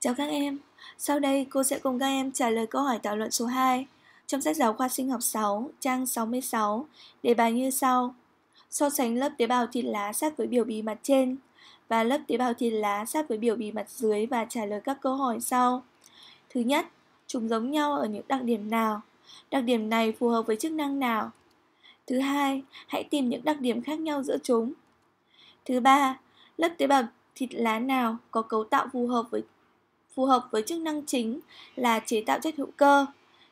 Chào các em, sau đây cô sẽ cùng các em trả lời câu hỏi thảo luận số 2 trong sách giáo khoa sinh học 6, trang 66, đề bài như sau. So sánh lớp tế bào thịt lá sát với biểu bì mặt trên và lớp tế bào thịt lá sát với biểu bì mặt dưới và trả lời các câu hỏi sau. Thứ nhất, chúng giống nhau ở những đặc điểm nào? Đặc điểm này phù hợp với chức năng nào? Thứ hai, hãy tìm những đặc điểm khác nhau giữa chúng. Thứ ba, lớp tế bào thịt lá nào có cấu tạo phù hợp với phù hợp với chức năng chính là chế tạo chất hữu cơ.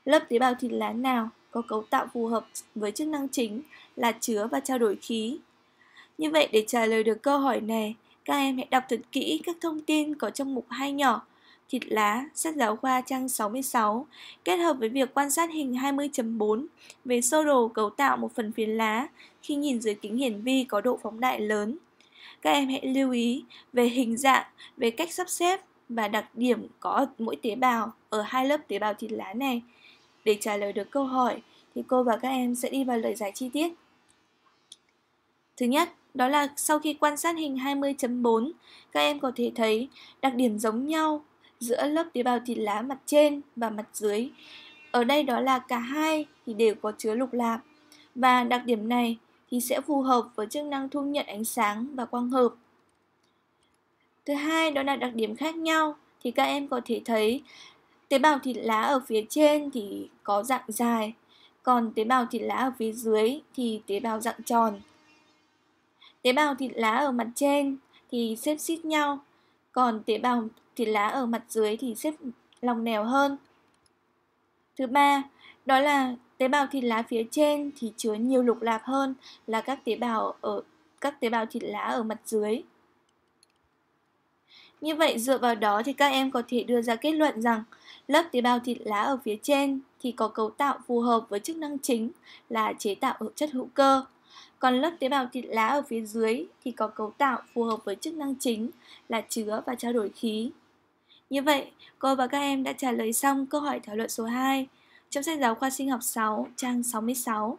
Lớp tế bào thịt lá nào có cấu tạo phù hợp với chức năng chính là chứa và trao đổi khí. Như vậy để trả lời được câu hỏi này, các em hãy đọc thật kỹ các thông tin có trong mục hai nhỏ thịt lá, sách giáo khoa trang 66, kết hợp với việc quan sát hình 20.4 về sơ đồ cấu tạo một phần phiến lá khi nhìn dưới kính hiển vi có độ phóng đại lớn. Các em hãy lưu ý về hình dạng, về cách sắp xếp và đặc điểm có mỗi tế bào ở hai lớp tế bào thịt lá này. Để trả lời được câu hỏi thì cô và các em sẽ đi vào lời giải chi tiết. Thứ nhất, đó là sau khi quan sát hình 20.4, các em có thể thấy đặc điểm giống nhau giữa lớp tế bào thịt lá mặt trên và mặt dưới. Ở đây đó là cả hai thì đều có chứa lục lạp và đặc điểm này thì sẽ phù hợp với chức năng thu nhận ánh sáng và quang hợp. Thứ hai đó là đặc điểm khác nhau thì các em có thể thấy tế bào thịt lá ở phía trên thì có dạng dài, còn tế bào thịt lá ở phía dưới thì tế bào dạng tròn. Tế bào thịt lá ở mặt trên thì xếp xít nhau, còn tế bào thịt lá ở mặt dưới thì xếp lòng nèo hơn. Thứ ba, đó là tế bào thịt lá phía trên thì chứa nhiều lục lạp hơn là các tế bào ở các tế bào thịt lá ở mặt dưới. Như vậy dựa vào đó thì các em có thể đưa ra kết luận rằng lớp tế bào thịt lá ở phía trên thì có cấu tạo phù hợp với chức năng chính là chế tạo chất hữu cơ. Còn lớp tế bào thịt lá ở phía dưới thì có cấu tạo phù hợp với chức năng chính là chứa và trao đổi khí. Như vậy, cô và các em đã trả lời xong câu hỏi thảo luận số 2 trong sách giáo khoa sinh học 6, trang 66.